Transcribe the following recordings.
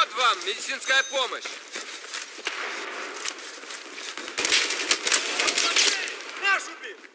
Вот вам медицинская помощь! Наш убит!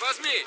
Возьми!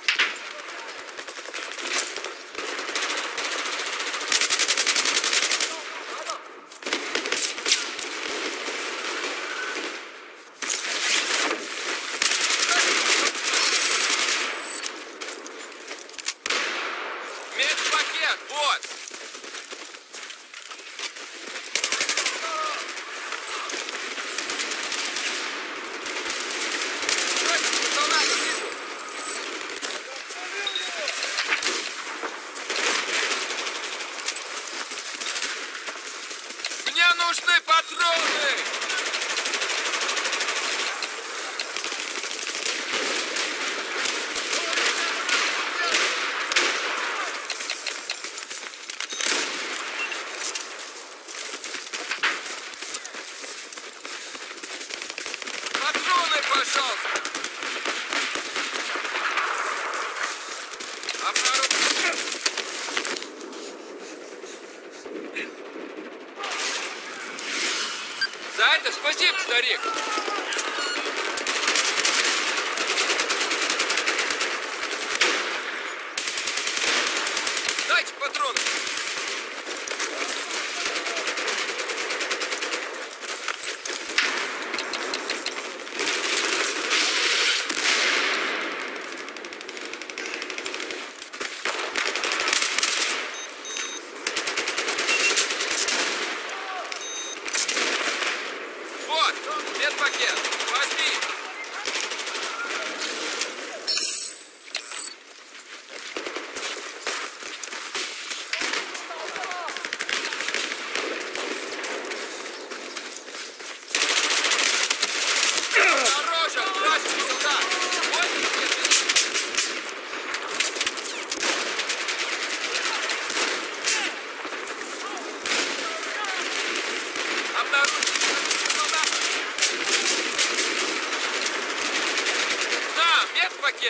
старик.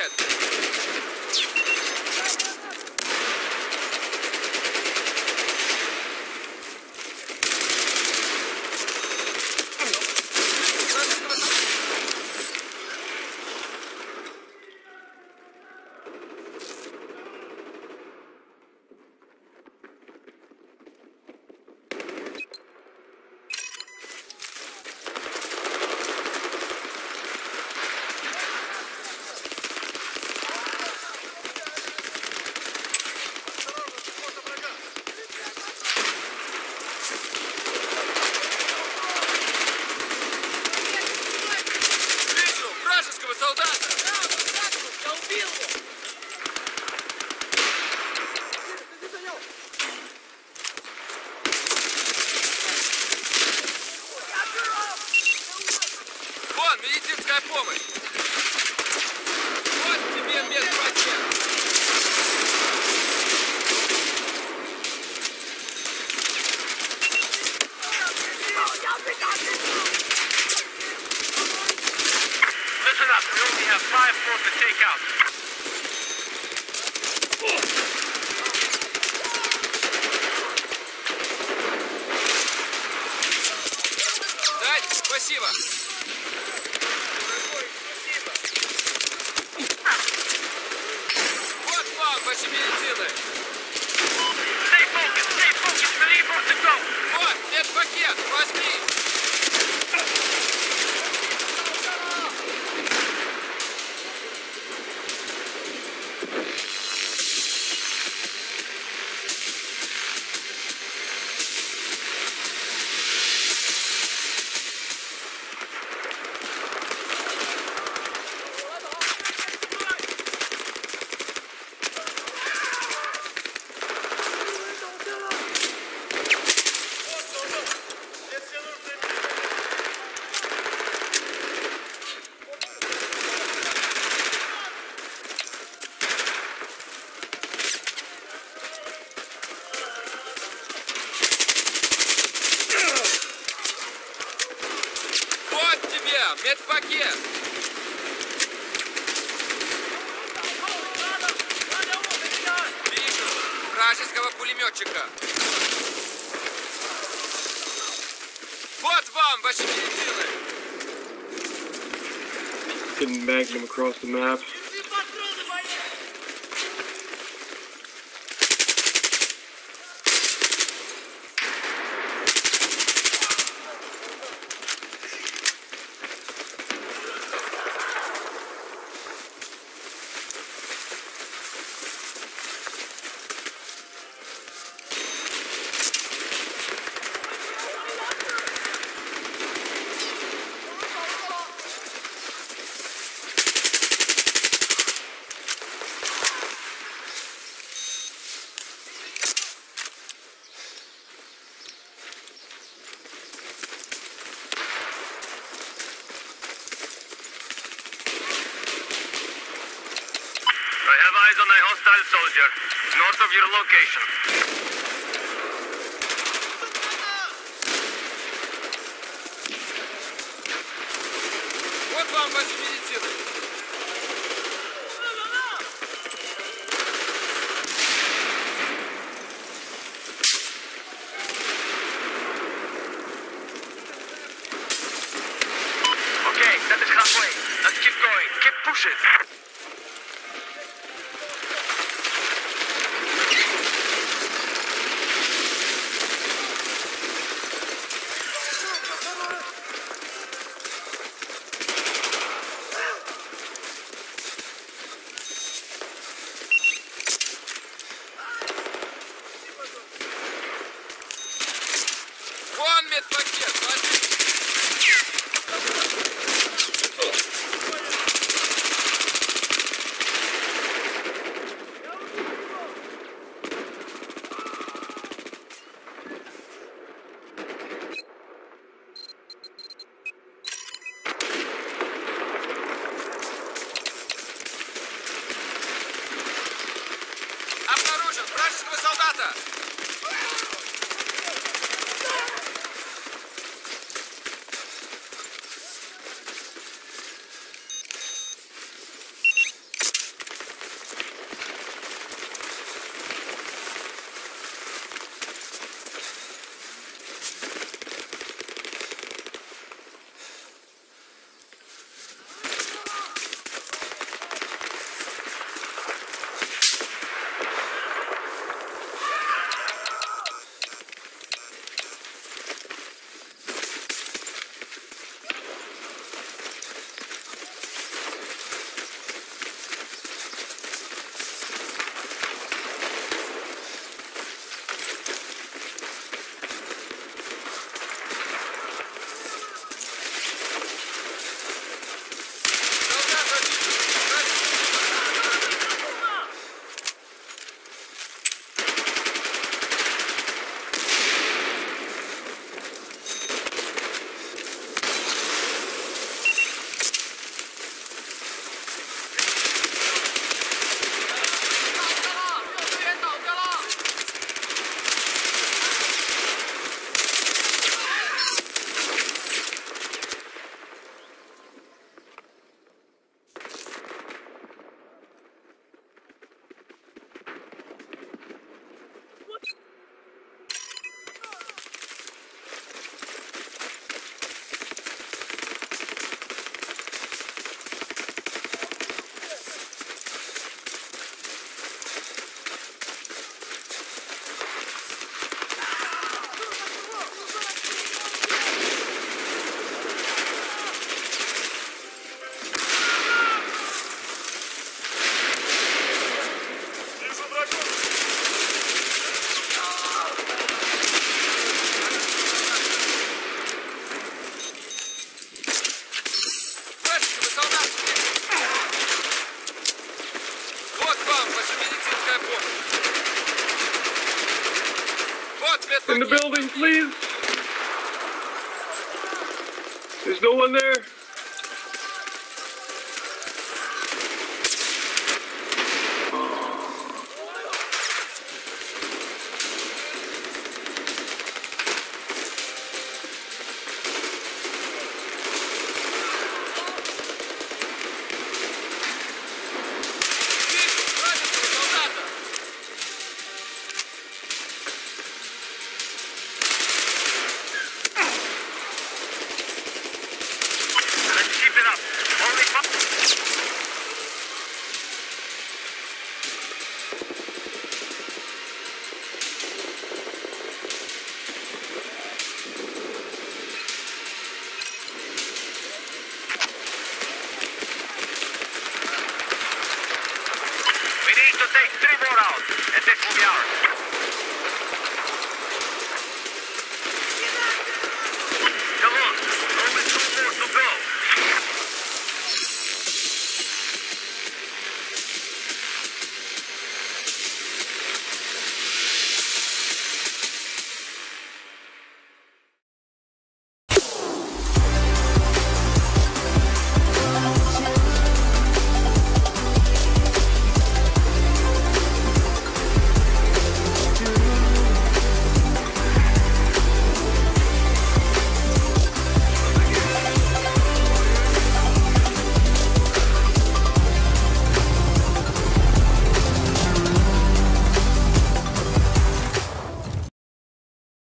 head. помощь! Вот тебе медпомощь! пакет, возьми! огнеметчика. Вот вам ваши медицины. Getting magnum across the map. soldier, north of your location. Вот вам ваши